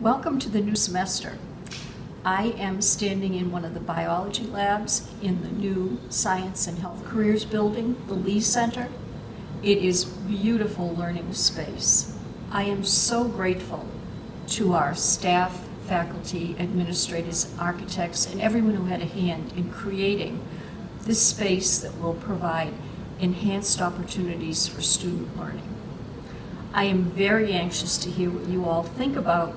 Welcome to the new semester. I am standing in one of the biology labs in the new Science and Health Careers building, the Lee Center. It is a beautiful learning space. I am so grateful to our staff, faculty, administrators, architects, and everyone who had a hand in creating this space that will provide enhanced opportunities for student learning. I am very anxious to hear what you all think about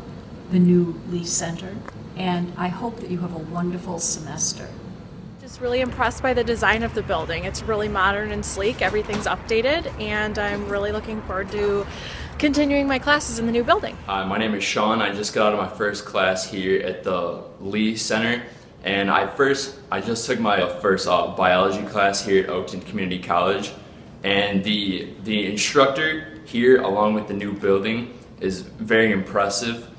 the new Lee Center, and I hope that you have a wonderful semester. Just really impressed by the design of the building. It's really modern and sleek, everything's updated, and I'm really looking forward to continuing my classes in the new building. Hi, my name is Sean. I just got out of my first class here at the Lee Center. And I first, I just took my first uh, biology class here at Oakton Community College. And the, the instructor here, along with the new building, is very impressive.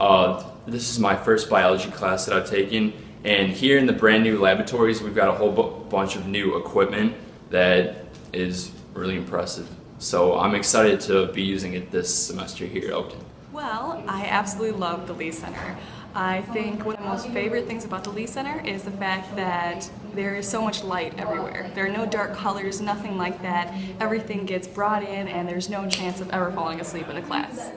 Uh, this is my first biology class that I've taken. And here in the brand new laboratories, we've got a whole bu bunch of new equipment that is really impressive. So I'm excited to be using it this semester here at Oakton. Well, I absolutely love the Lee Center. I think one of the most favorite things about the Lee Center is the fact that there is so much light everywhere. There are no dark colors, nothing like that. Everything gets brought in and there's no chance of ever falling asleep in a class.